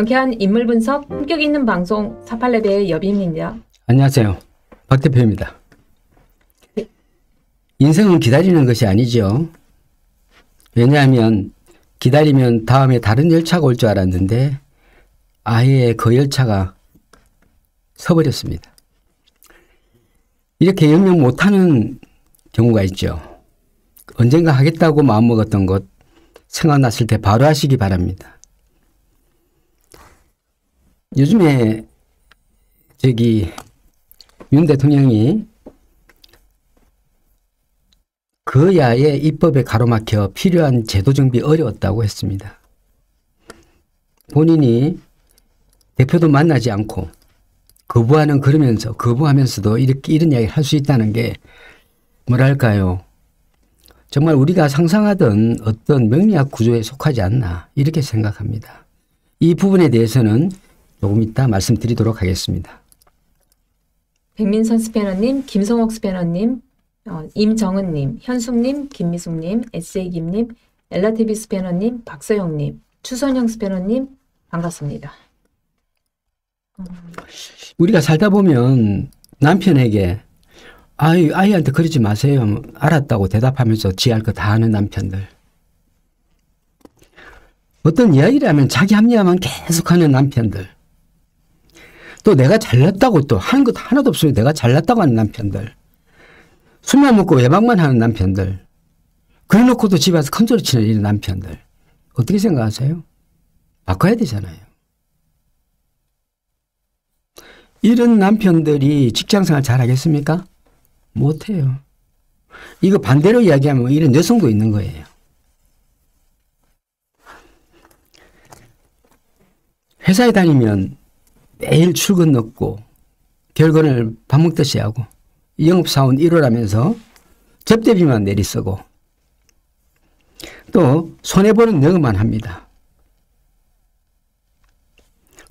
명쾌한 인물 분석, 품격 있는 방송 48레벨의 여비입니다. 안녕하세요. 박 대표입니다. 인생은 기다리는 것이 아니죠. 왜냐하면 기다리면 다음에 다른 열차가 올 줄 알았는데 아예 그 열차가 서버렸습니다. 이렇게 영영 못하는 경우가 있죠. 언젠가 하겠다고 마음먹었던 것 생각났을 때 바로 하시기 바랍니다. 요즘에 저기 윤 대통령이 그 야의 입법에 가로막혀 필요한 제도 정비 어려웠다고 했습니다. 본인이 대표도 만나지 않고 거부하는 그러면서 거부하면서도 이렇게 이런 이야기를 할 수 있다는 게 뭐랄까요. 정말 우리가 상상하던 어떤 명리학 구조에 속하지 않나 이렇게 생각합니다. 이 부분에 대해서는 조금 이따 말씀드리도록 하겠습니다. 백민선 스패너님, 김성옥 스패너님, 어, 임정은님, 현숙님, 김미숙님, 에세이김님, 엘라티비 스패너님, 박서영님, 추선영 스패너님 반갑습니다. 우리가 살다 보면 남편에게 아이, 아이한테 그러지 마세요. 알았다고 대답하면서 지 할 거 다 하는 남편들. 어떤 이야기를 하면 자기 합리화만 계속하는 남편들. 또 내가 잘났다고 또 하는 것 하나도 없으면 내가 잘났다고 하는 남편들. 술만 먹고 외박만 하는 남편들. 그래 놓고도 집에 와서 큰 소리 치는 이런 남편들. 어떻게 생각하세요? 바꿔야 되잖아요. 이런 남편들이 직장 생활 잘 하겠습니까? 못해요. 이거 반대로 이야기하면 이런 여성도 있는 거예요. 회사에 다니면 매일 출근 넣고 결근을 밥 먹듯이 하고 영업사원 1호라면서 접대비만 내리쓰고 또 손해보는 너만 합니다.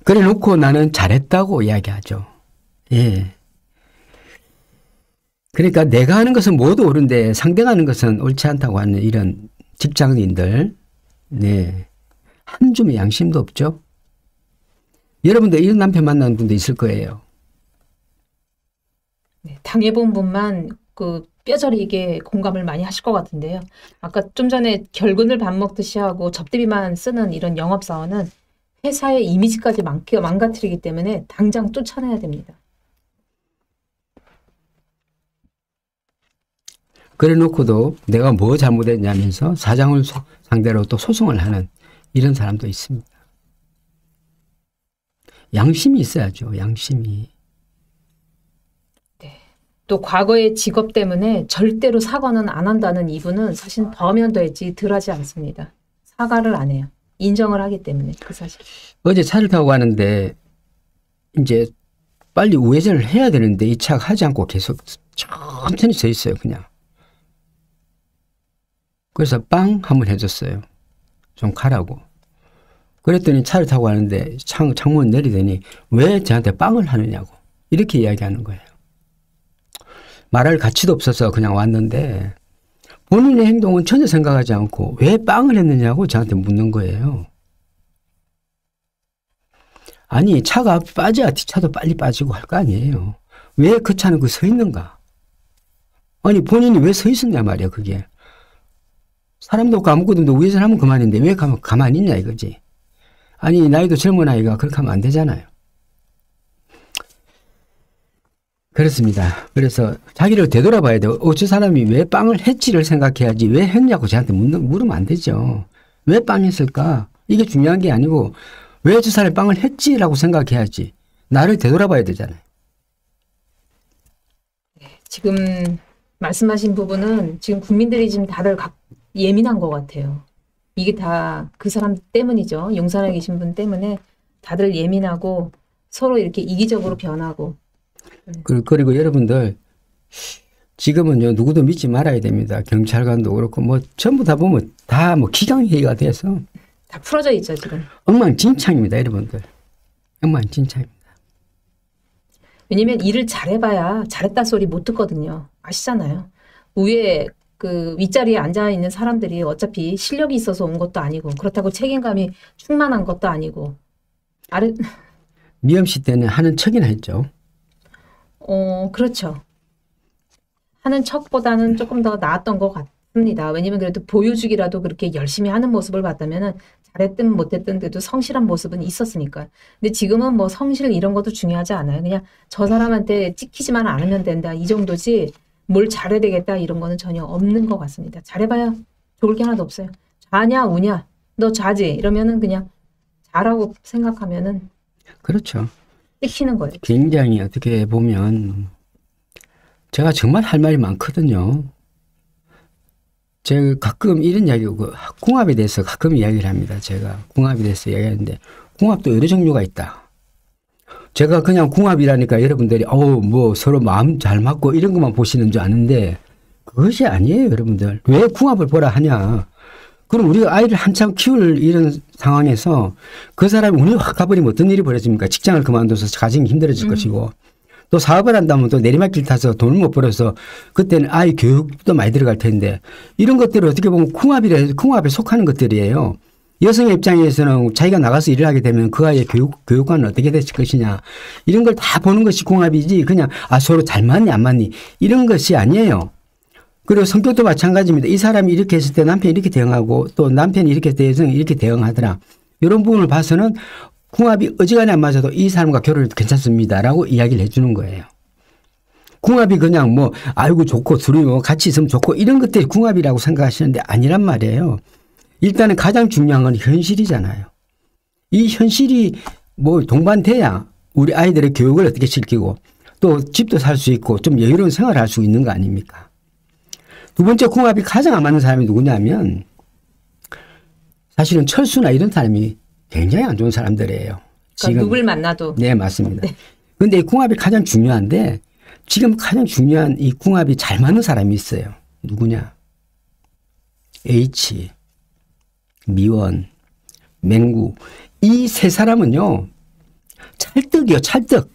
그래 놓고 나는 잘했다고 이야기하죠. 예. 그러니까 내가 하는 것은 모두 옳은데 상대가 하는 것은 옳지 않다고 하는 이런 직장인들, 네. 한 줌의 양심도 없죠. 여러분들 이런 남편 만나는 분도 있을 거예요. 네, 당해본 분만 그 뼈저리게 공감을 많이 하실 것 같은데요. 아까 좀 전에 결근을 밥 먹듯이 하고 접대비만 쓰는 이런 영업사원은 회사의 이미지까지 망가뜨리기 때문에 당장 쫓아내야 됩니다. 그래 놓고도 내가 뭐 잘못했냐면서 사장을 상대로 또 소송을 하는 이런 사람도 있습니다. 양심이 있어야죠. 양심이. 네. 또 과거의 직업 때문에 절대로 사과는 안 한다는 이분은 사실 더 하면 되지 덜 하지 않습니다. 사과를 안 해요. 인정을 하기 때문에 그 사실. 어제 차를 타고 가는데 이제 빨리 우회전을 해야 되는데 이 차가 하지 않고 계속 천천히 서 있어요. 그냥. 그래서 빵 한번 해줬어요. 좀 가라고. 그랬더니 차를 타고 가는데 창, 창문 내리더니 왜 저한테 빵을 하느냐고. 이렇게 이야기하는 거예요. 말할 가치도 없어서 그냥 왔는데 본인의 행동은 전혀 생각하지 않고 왜 빵을 했느냐고 저한테 묻는 거예요. 아니, 차가 빠져야 뒷차도 빨리 빠지고 할 거 아니에요. 왜 그 차는 그 서 있는가? 아니, 본인이 왜 서 있었냐 말이야, 그게. 사람도 없고 아무것도 없는데 우회전하면 그만인데 왜 가만, 가만히 있냐 이거지. 아니 나이도 젊은 아이가 그렇게 하면 안 되잖아요. 그렇습니다. 그래서 자기를 되돌아봐야 돼요. 어, 저 사람이 왜 빵을 했지를 생각해야지 왜 했냐고 저한테 물으면 안 되죠. 왜 빵했을까? 이게 중요한 게 아니고 왜 저 사람이 빵을 했지라고 생각해야지. 나를 되돌아봐야 되잖아요. 네, 지금 말씀하신 부분은 지금 국민들이 지금 다들 각 예민한 것 같아요. 이게 다 그 사람 때문이죠. 용산에 계신 분 때문에 다들 예민하고 서로 이렇게 이기적으로 변하고. 그리고 여러분들 지금은요 누구도 믿지 말아야 됩니다. 경찰관도 그렇고 뭐 전부 다 보면 다 뭐 기강회의가 돼서 다 풀어져 있죠 지금. 엉망진창입니다, 여러분들. 엉망진창입니다. 왜냐면 일을 잘해봐야 잘했다 소리 못 듣거든요. 아시잖아요. 위에 그 윗자리에 앉아 있는 사람들이 어차피 실력이 있어서 온 것도 아니고 그렇다고 책임감이 충만한 것도 아니고 아래 미엄 씨 때는 하는 척이나 했죠. 어 그렇죠. 하는 척보다는 조금 더 나았던 것 같습니다. 왜냐면 그래도 보여주기라도 그렇게 열심히 하는 모습을 봤다면은 잘했든 못했든 그래도 성실한 모습은 있었으니까. 근데 지금은 뭐 성실 이런 것도 중요하지 않아요. 그냥 저 사람한테 찍히지만 않으면 된다 이 정도지 뭘 잘해야 되겠다 이런 거는 전혀 없는 것 같습니다. 잘해봐야 좋을 게 하나도 없어요. 좌냐 우냐 너 좌지 이러면은 그냥 잘하고 생각하면은 그렇죠. 찍히는 거예요. 굉장히 어떻게 보면 제가 정말 할 말이 많거든요. 제가 가끔 이런 이야기, 그 궁합에 대해서 가끔 이야기를 합니다. 제가 궁합에 대해서 이야기하는데 궁합도 여러 종류가 있다. 제가 그냥 궁합이라니까 여러분들이 어우 뭐 서로 마음 잘 맞고 이런 것만 보시는 줄 아는데 그것이 아니에요, 여러분들. 왜 궁합을 보라 하냐? 그럼 우리가 아이를 한참 키울 이런 상황에서 그 사람이 운이 확 가버리면 어떤 일이 벌어집니까? 직장을 그만둬서 가정이 힘들어질 음. 것이고 또 사업을 한다면 또 내리막길 타서 돈을 못 벌어서 그때는 아이 교육도 많이 들어갈 텐데 이런 것들을 어떻게 보면 궁합이라 해서 궁합에 속하는 것들이에요. 여성의 입장에서는 자기가 나가서 일을 하게 되면 그 아이의 교육, 교육관은 어떻게 됐을 것이냐. 이런 걸 다 보는 것이 궁합이지 그냥 아, 서로 잘 맞니 안 맞니 이런 것이 아니에요. 그리고 성격도 마찬가지입니다. 이 사람이 이렇게 했을 때 남편이 이렇게 대응하고 또 남편이 이렇게 대해서 이렇게 대응하더라. 이런 부분을 봐서는 궁합이 어지간히 안 맞아도 이 사람과 결혼해도 괜찮습니다라고 이야기를 해주는 거예요. 궁합이 그냥 뭐 아이고 좋고 둘이 뭐 같이 있으면 좋고 이런 것들이 궁합이라고 생각하시는데 아니란 말이에요. 일단은 가장 중요한 건 현실이잖아요. 이 현실이 뭐 동반돼야 우리 아이들의 교육을 어떻게 시키고 또 집도 살 수 있고 좀 여유로운 생활을 할 수 있는 거 아닙니까? 두 번째 궁합이 가장 안 맞는 사람이 누구냐면 사실은 철수나 이런 사람이 굉장히 안 좋은 사람들이에요. 그러니까 누굴 만나도 네, 맞습니다. 그런데 이 궁합이 가장 중요한데 지금 가장 중요한 이 궁합이 잘 맞는 사람이 있어요. 누구냐? H, 미원, 맹구. 이 세 사람은요, 찰떡이요, 찰떡.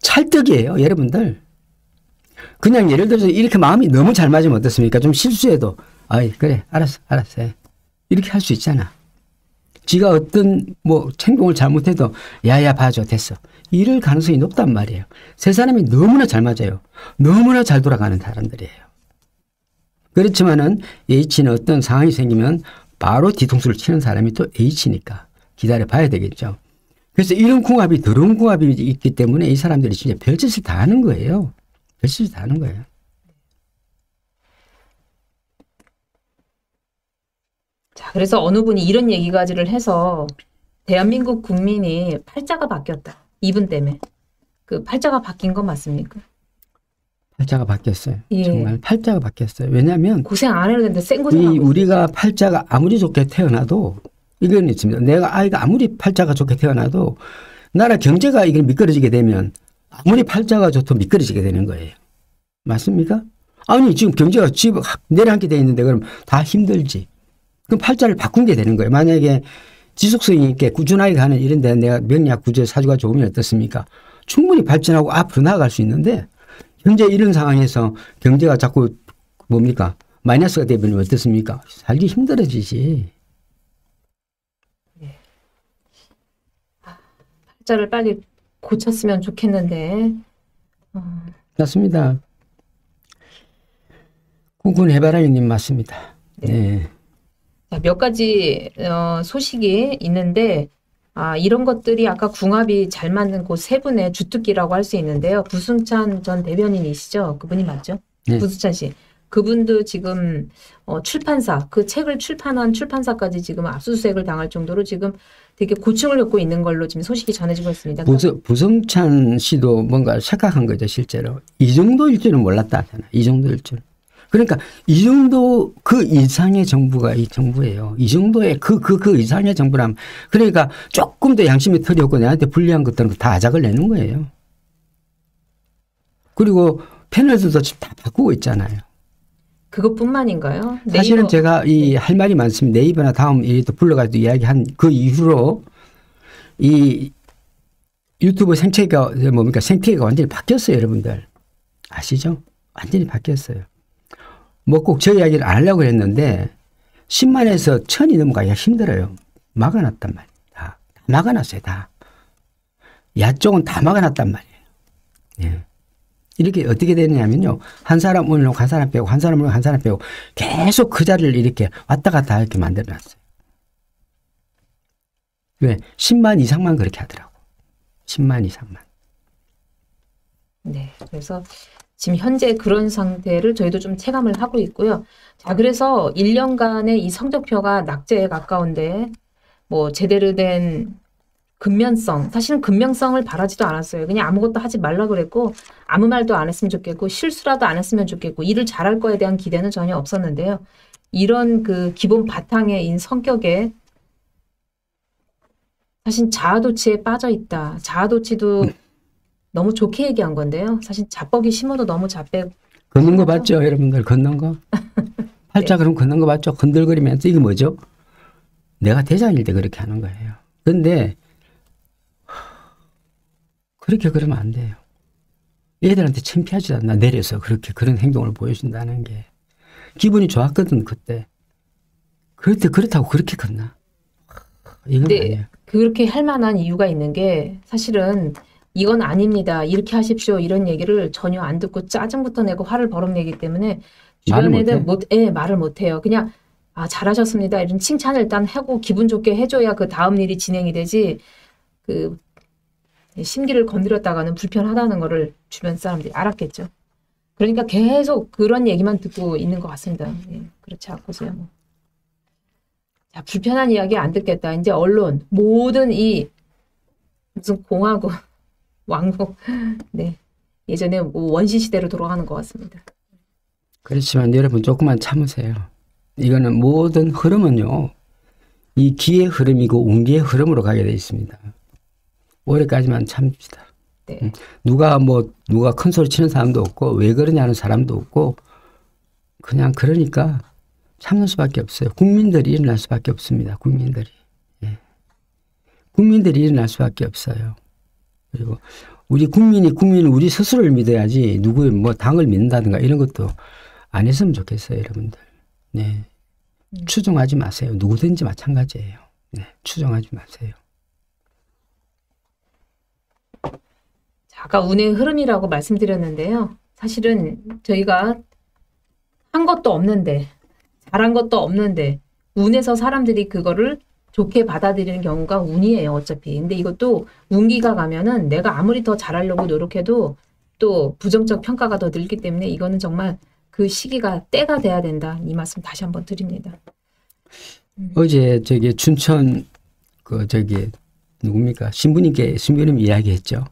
찰떡이에요, 여러분들. 그냥 예를 들어서 이렇게 마음이 너무 잘 맞으면 어떻습니까? 좀 실수해도, 아이, 그래, 알았어, 알았어. 해. 이렇게 할 수 있잖아. 지가 어떤 뭐 행동을 잘못해도 야야 봐줘 됐어. 이럴 가능성이 높단 말이에요. 세 사람이 너무나 잘 맞아요. 너무나 잘 돌아가는 사람들이에요. 그렇지만은 H는 어떤 상황이 생기면 바로 뒤통수를 치는 사람이 또 H니까 기다려 봐야 되겠죠. 그래서 이런 궁합이 더러운 궁합이 있기 때문에 이 사람들이 진짜 별짓을 다 하는 거예요. 별짓을 다 하는 거예요. 자, 그래서 어느 분이 이런 얘기까지를 해서 대한민국 국민이 팔자가 바뀌었다. 이분 때문에. 그 팔자가 바뀐 건 맞습니까? 팔자가 바뀌었어요. 예. 정말 팔자가 바뀌었어요. 왜냐하면 고생 안 해도 되는데 센이 고생하고 있어요. 우리가 팔자가 아무리 좋게 태어나도 이건 있습니다. 내가 아이가 아무리 팔자가 좋게 태어나도 나라 경제가 이게 미끄러지게 되면 아무리 팔자가 좋도 미끄러지게 되는 거예요. 맞습니까? 아니 지금 경제가 집 내려앉게 돼 있는데 그럼 다 힘들지. 그럼 팔자를 바꾼 게 되는 거예요. 만약에 지속성 있게 꾸준하게 가는 이런 데 내가 명리학 구조 사주가 좋으면 어떻습니까? 충분히 발전하고 앞으로 나아갈 수 있는데 현재 이런 상황에서 경제가 자꾸 뭡니까? 마이너스가 되면 어떻습니까? 살기 힘들어지지. 팔자를 빨리 고쳤으면 좋겠는데. 어, 맞습니다. 구군 해바라기님 맞습니다. 네. 자, 몇 가지 어, 소식이 있는데 아, 이런 것들이 아까 궁합이 잘 맞는 그 세 분의 주특기라고 할 수 있는데요. 부승찬 전 대변인이시죠? 그분이 맞죠? 네. 부승찬 씨. 그분도 지금 어, 출판사 그 책을 출판한 출판사까지 지금 압수수색을 당할 정도로 지금 되게 고충을 겪고 있는 걸로 지금 소식이 전해지고 있습니다. 부성, 부성찬 씨도 뭔가 착각한 거죠, 실제로. 이 정도일 줄은 몰랐다 하잖아. 이 정도일 줄. 그러니까 이 정도 그 이상의 정부가 이 정부예요. 이 정도의 그, 그, 그 이상의 정부라면. 그러니까 조금 더 양심이 털이 없고 내한테 불리한 것들은 다 아작을 내는 거예요. 그리고 패널들도 지금 다 바꾸고 있잖아요. 그것뿐만인가요? 사실은 네이버- 제가 이 할 말이 많습니다. 네이버나 다음 일도 불러가지고 이야기한 그 이후로 이 유튜브 생태가 뭡니까 생태계가 완전히 바뀌었어요, 여러분들 아시죠? 완전히 바뀌었어요. 뭐 꼭 저 이야기를 안 하려고 했는데 10만에서 천이 넘어가기가 힘들어요. 막아놨단 말이에요. 다, 다 막아놨어요, 다. 야쪽은 다 막아놨단 말이에요. 예. 이렇게 어떻게 되느냐면요. 한 사람 올려놓고 한 사람 빼고 한 사람 올려놓고 한 사람 빼고 계속 그 자리를 이렇게 왔다 갔다 이렇게 만들어놨어요. 왜? 10만 이상만 그렇게 하더라고. 10만 이상만. 네. 그래서 지금 현재 그런 상태를 저희도 좀 체감을 하고 있고요. 자, 그래서 1년간의 이 성적표가 낙제에 가까운데 뭐 제대로 된 근면성, 사실은 근면성을 바라지도 않았어요. 그냥 아무것도 하지 말라 그랬고 아무 말도 안 했으면 좋겠고 실수라도 안 했으면 좋겠고 일을 잘할 거에 대한 기대는 전혀 없었는데요. 이런 그 기본 바탕의 성격에 사실 자아도취에 빠져 있다. 자아도취도 음. 너무 좋게 얘기한 건데요. 사실 자뻑이 심어도 너무 자뻑. 걷는 거 봤죠, 여러분들? 걷는 거? 팔자 그럼 걷는 거 봤죠? 건들거리면서 이게 뭐죠? 내가 대장일 때 그렇게 하는 거예요. 근데 그렇게 그러면 안 돼요. 얘들한테 창피하지도 않나 내려서 그렇게 그런 행동을 보여준다는 게 기분이 좋았거든 그때. 그때 그렇다고 그렇게 컸나? 이건 네. 아니에요. 그렇게 할 만한 이유가 있는 게 사실은 이건 아닙니다. 이렇게 하십시오. 이런 얘기를 전혀 안 듣고 짜증부터 내고 화를 버럭 내기 때문에 주변 말을 애들 못해? 못, 예, 말을 못 해요. 그냥 아, 잘하셨습니다. 이런 칭찬을 일단 하고 기분 좋게 해줘야 그 다음 일이 진행이 되지. 그 심기를 건드렸다가는 불편하다는 거를 주변 사람들이 알았겠죠. 그러니까 계속 그런 얘기만 듣고 있는 것 같습니다. 예, 그렇지 않고서야 뭐. 자, 불편한 이야기 안 듣겠다. 이제 언론 모든 이 무슨 공화국 왕국 네 예전에 뭐 원시 시대로 돌아가는 것 같습니다. 그렇지만 여러분 조금만 참으세요. 이거는 모든 흐름은요. 이 기의 흐름이고 운기의 흐름으로 가게 돼 있습니다. 올해까지만 참읍시다. 네. 누가 뭐 누가 큰 소리 치는 사람도 없고 왜 그러냐는 사람도 없고 그냥 그러니까 참는 수밖에 없어요. 국민들이 일어날 수밖에 없습니다. 국민들이. 예. 국민들이 일어날 수밖에 없어요. 그리고 우리 국민이 국민은 우리 스스로를 믿어야지 누구의 뭐 당을 믿는다든가 이런 것도 안 했으면 좋겠어요, 여러분들. 네. 추종하지 마세요. 누구든지 마찬가지예요. 네. 추종하지 마세요. 자, 아까 운의 흐름이라고 말씀드렸는데요. 사실은 저희가 한 것도 없는데 잘한 것도 없는데 운에서 사람들이 그거를 좋게 받아들이는 경우가 운이에요, 어차피. 근데 이것도 운기가 가면은 내가 아무리 더 잘하려고 노력해도 또 부정적 평가가 더 늘기 때문에 이거는 정말 그 시기가 때가 돼야 된다. 이 말씀 다시 한번 드립니다. 어제 저기 춘천 그 저기 누굽니까 신부님께 신부님 이야기했죠.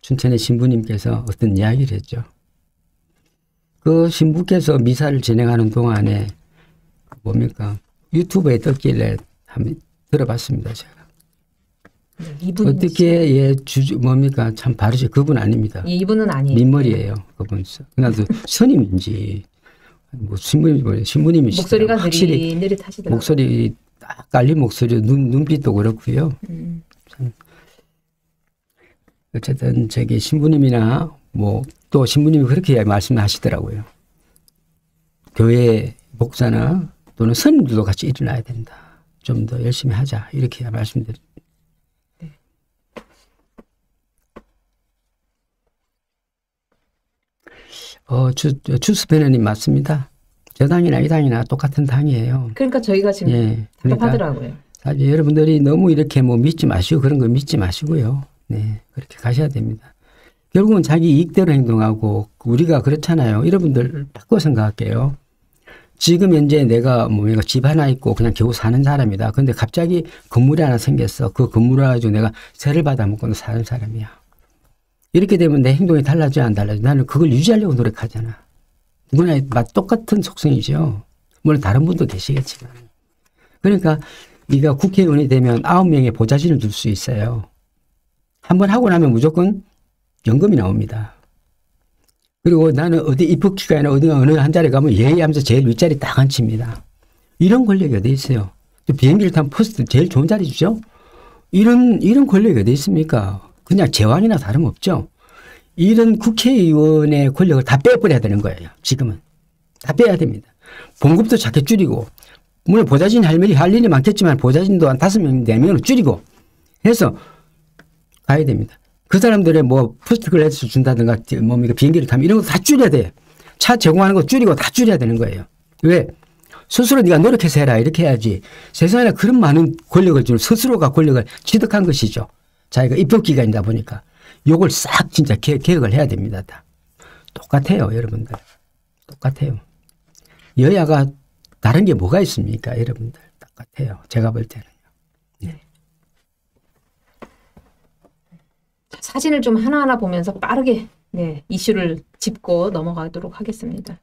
춘천의 신부님께서 어떤 이야기를 했죠. 그 신부께서 미사를 진행하는 동안에 뭡니까 유튜브에 떴길래 한번 들어봤습니다. 제가 네, 어떻게 예 주주 뭡니까 참 바르지 그분 아닙니다. 예, 이분은 아니에요. 민머리예요 그분. 그나도 스님인지 뭐 신부님 신부님이시죠. 목소리가 확실히 느릿느릿하시더라고요. 목소리 딱 깔린 목소리 눈 눈빛도 그렇고요. 음, 어쨌든 저기 신부님이나 뭐 또 신부님이 그렇게 말씀하시더라고요. 교회 목사나 또는 스님들도 같이 일어나야 된다. 좀 더 열심히 하자 이렇게 말씀드립니다. 어, 주, 주스 베너님 맞습니다. 저 당이나 이 당이나 똑같은 당이에요. 그러니까 저희가 지금 예. 그러니까 답답하더라고요. 사실 여러분들이 너무 이렇게 뭐 믿지 마시고 그런 거 믿지 마시고요. 네. 그렇게 가셔야 됩니다. 결국은 자기 이익대로 행동하고 우리가 그렇잖아요. 여러분들 바꿔 생각할게요. 지금 현재 내가 뭐 내가 집 하나 있고 그냥 겨우 사는 사람이다. 근데 갑자기 건물이 하나 생겼어. 그 건물을 가지고 내가 세를 받아 먹고 사는 사람이야. 이렇게 되면 내 행동이 달라져 안 달라져. 나는 그걸 유지하려고 노력하잖아. 누구나 다 똑같은 속성이죠. 물론 다른 분도 계시겠지만. 그러니까 네가 국회의원이 되면 아홉 명의 보좌진을 둘 수 있어요. 한 번 하고 나면 무조건 연금이 나옵니다. 그리고 나는 어디 입법기관이나 어디 어느 한 자리 가면 예우하면서 제일 윗자리 딱 앉힙니다. 이런 권력이 어디 있어요? 또 비행기를 타면 first 제일 좋은 자리 주죠? 이런, 이런 권력이 어디 있습니까? 그냥 제왕이나 다름없죠? 이런 국회의원의 권력을 다 빼버려야 되는 거예요. 지금은. 다 빼야 됩니다. 봉급도 작게 줄이고 물론 보좌진 할 일이 할 일이 많겠지만 보좌진도 한 다섯 명, 네 명으로 줄이고 해서 가야 됩니다. 그 사람들의 뭐 first class 준다든가 뭡니까 비행기를 타면 이런 거 다 줄여야 돼. 차 제공하는 거 줄이고 다 줄여야 되는 거예요. 왜? 스스로 네가 노력해서 해라 이렇게 해야지 세상에 그런 많은 권력을 주는 스스로가 권력을 취득한 것이죠. 자기가 입법기관이다 보니까 요걸 싹 진짜 개, 개혁을 해야 됩니다. 다. 똑같아요 여러분들. 똑같아요. 여야가 다른 게 뭐가 있습니까 여러분들. 똑같아요. 제가 볼 때는. 사진을 좀 하나하나 보면서 빠르게 네, 이슈를 짚고 넘어가도록 하겠습니다.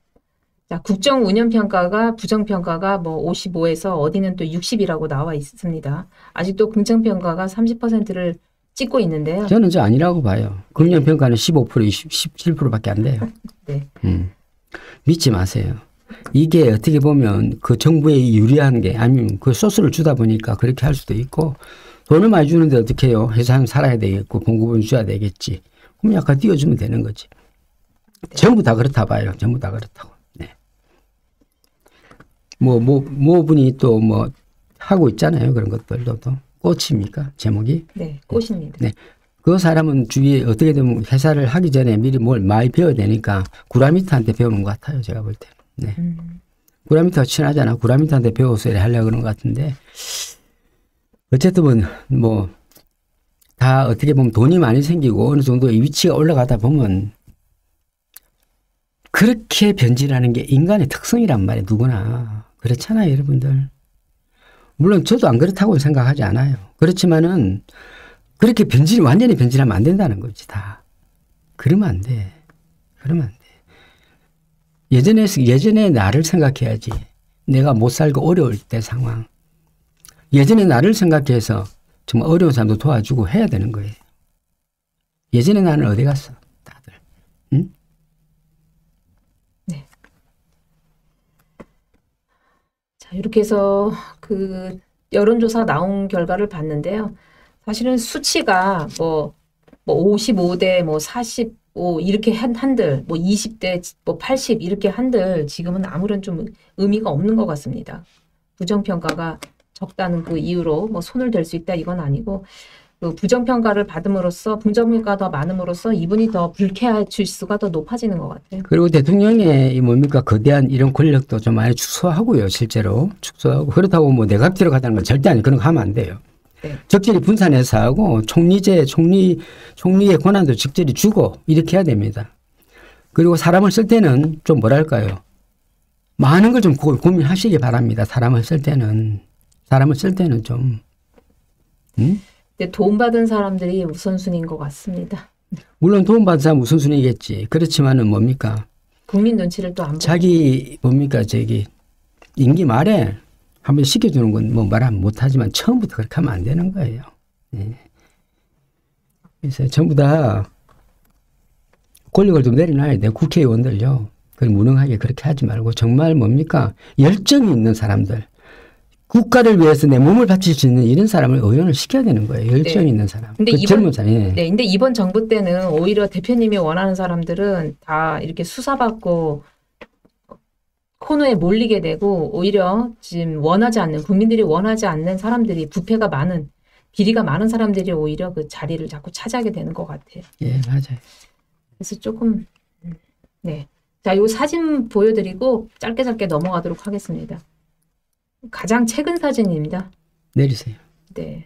자, 국정 운영 평가가 부정 평가가 뭐 55에서 어디는 또 60이라고 나와 있습니다. 아직도 긍정 평가가 30%를 찍고 있는데요. 저는 저 아니라고 봐요. 금년 평가는 15% 20, 17%밖에 안 돼요. 네. 음. 믿지 마세요. 이게 어떻게 보면 그 정부에 유리한 게 아니면 그 소스를 주다 보니까 그렇게 할 수도 있고 돈을 많이 주는데 어떻게 해요? 회사는 살아야 되겠고 공급은 줘야 되겠지. 그럼 약간 띄워주면 되는 거지. 전부 다 그렇다 봐요. 전부 다 그렇다고. 네. 뭐, 뭐, 뭐 분이 또 뭐 하고 있잖아요. 그런 것들도 또. 꽃입니까? 제목이? 네, 꽃입니다. 네. 그 사람은 주위에 어떻게 되면 회사를 하기 전에 미리 뭘 많이 배워야 되니까 구라미트한테 배우는 것 같아요. 제가 볼 때는. 네. 음, 구라미트가 친하잖아. 구라미트한테 배워서 하려고 그런 것 같은데. 어쨌든 뭐, 다 어떻게 보면 돈이 많이 생기고 어느 정도 의 위치가 올라가다 보면 그렇게 변질하는 게 인간의 특성이란 말이에요. 누구나. 그렇잖아요, 여러분들. 물론 저도 안 그렇다고 생각하지 않아요. 그렇지만은 그렇게 변질, 완전히 변질하면 안 된다는 거지, 다. 그러면 안 돼. 그러면 안 돼. 예전에, 예전에 나를 생각해야지. 내가 못 살고 어려울 때 상황. 예전에 나를 생각해서 정말 어려운 사람도 도와주고 해야 되는 거예요. 예전에 나는 어디 갔어? 다들. 응? 자, 이렇게 해서 그 여론조사 나온 결과를 봤는데요. 사실은 수치가 뭐, 뭐 55대 뭐45 이렇게 한, 한들 뭐 20대 뭐 80 이렇게 한들 지금은 아무런 좀 의미가 없는 것 같습니다. 부정평가가 적다는 그 이유로 뭐 손을 댈 수 있다 이건 아니고 그 부정평가를 받음으로써 부정평가 더 많음으로써 이분이 더 불쾌할 지수가 더 높아지는 것 같아요. 그리고 대통령의 이 뭡니까 거대한 이런 권력도 좀 많이 축소하고요, 실제로 축소하고 그렇다고 뭐 내각 들어가다는 건 절대 아니 그런 거 하면 안 돼요. 네. 적절히 분산해서 하고 총리제 총리 총리의 권한도 적절히 주고 이렇게 해야 됩니다. 그리고 사람을 쓸 때는 좀 뭐랄까요, 많은 걸 좀 고민하시기 바랍니다. 사람을 쓸 때는 사람을 쓸 때는 좀 음? 근데 돈 받은 사람들이 우선순위인 것 같습니다. 물론 도움 받은 사람 우선순위겠지. 그렇지만은 뭡니까? 국민 눈치를 또 안 자기 뭡니까 저기 임기 말에 한번 시켜주는 건 뭐 말하면 못하지만 처음부터 그렇게 하면 안 되는 거예요. 예. 그래서 전부 다 권력을 좀 내려놔야 돼. 국회의원들요. 그 무능하게 그렇게 하지 말고 정말 뭡니까 열정이 있는 사람들. 국가를 위해서 내 몸을 바칠 수 있는 이런 사람을 의원을 시켜야 되는 거예요. 열정이 네. 있는 사람. 근데 그 이번- 젊은 사람. 예. 네, 근데 이번 정부 때는 오히려 대표님이 원하는 사람들은 다 이렇게 수사받고 코너에 몰리게 되고 오히려 지금 원하지 않는 국민들이 원하지 않는 사람들이 부패가 많은 비리가 많은 사람들이 오히려 그 자리를 자꾸 차지하게 되는 것 같아요. 예, 맞아요. 그래서 조금 음, 네. 자, 요 사진 보여드리고 짧게 짧게 넘어가도록 하겠습니다. 가장 최근 사진입니다. 내리세요. 네.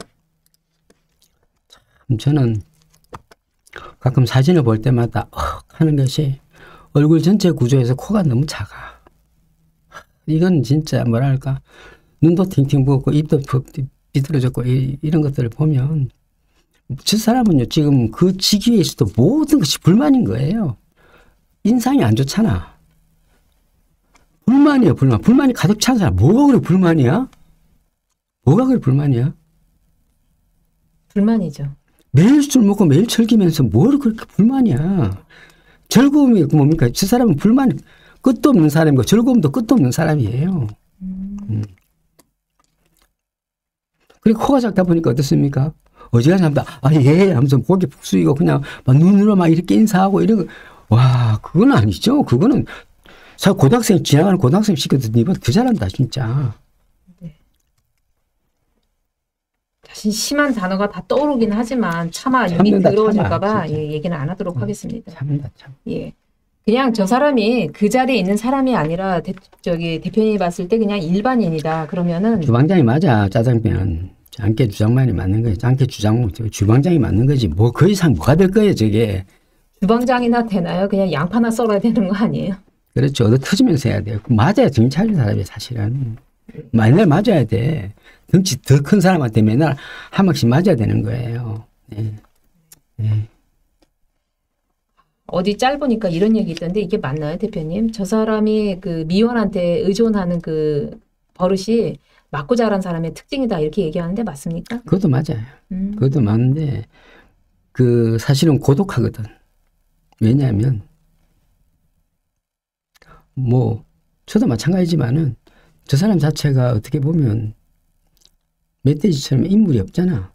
저는 가끔 사진을 볼 때마다 헉 하는 것이 얼굴 전체 구조에서 코가 너무 작아. 이건 진짜 뭐랄까 눈도 팅팅 부었고 입도 푹 비뚤어졌고 이, 이런 것들을 보면 저 사람은요 지금 그 직위에 있어도 모든 것이 불만인 거예요. 인상이 안 좋잖아. 불만이에요 불만. 불만이 가득 찬 사람 뭐가 그래 불만이야? 뭐가 그래 불만이야? 불만이죠. 매일 술 먹고 매일 즐기면서 뭘 그렇게 불만이야. 즐거움이 뭡니까? 저 사람은 불만 끝도 없는 사람이고 즐거움도 끝도 없는 사람이에요. 음. 그리고 코가 작다 보니까 어떻습니까? 어지간한 사람도 아, 예, 하면서 고개 푹 숙이고 그냥 막 눈으로 막 이렇게 인사하고 이런 거. 와, 그건 아니죠. 그거는 사 고등학생 지나가는 고등학생 시켜도 이번 더 잘한다, 진짜. 사실 심한 단어가 다 떠오르긴 하지만 차마 입이 더러워질까봐. 예, 얘기는 안 하도록 음. 하겠습니다. 참다 참. 예. 그냥 저 사람이 그 자리에 있는 사람이 아니라 대, 저기 대표님이 봤을 때 그냥 일반인이다. 그러면은 주방장이 맞아 짜장면. 짱깨 주장만이 맞는 거지. 짱깨 주장 주방장이 맞는 거지. 뭐 그 이상 뭐가 될 거예요 저게. 주방장이나 되나요? 그냥 양파나 썰어야 되는 거 아니에요? 그렇죠. 얻어 터지면서 해야 돼요. 맞아야 정신 차리는 사람이 사실은. 맨날 맞아야 돼. 덩치 더 큰 사람한테 맨날 한 방씩 맞아야 되는 거예요. 네. 네. 어디 짧으니까 이런 얘기 있던데 이게 맞나요, 대표님? 저 사람이 그 미원한테 의존하는 그 버릇이 맞고 자란 사람의 특징이다 이렇게 얘기하는데 맞습니까? 그것도 맞아요. 음. 그것도 맞는데 그 사실은 고독하거든. 왜냐하면 뭐 저도 마찬가지지만은 저 사람 자체가 어떻게 보면 멧돼지처럼 인물이 없잖아.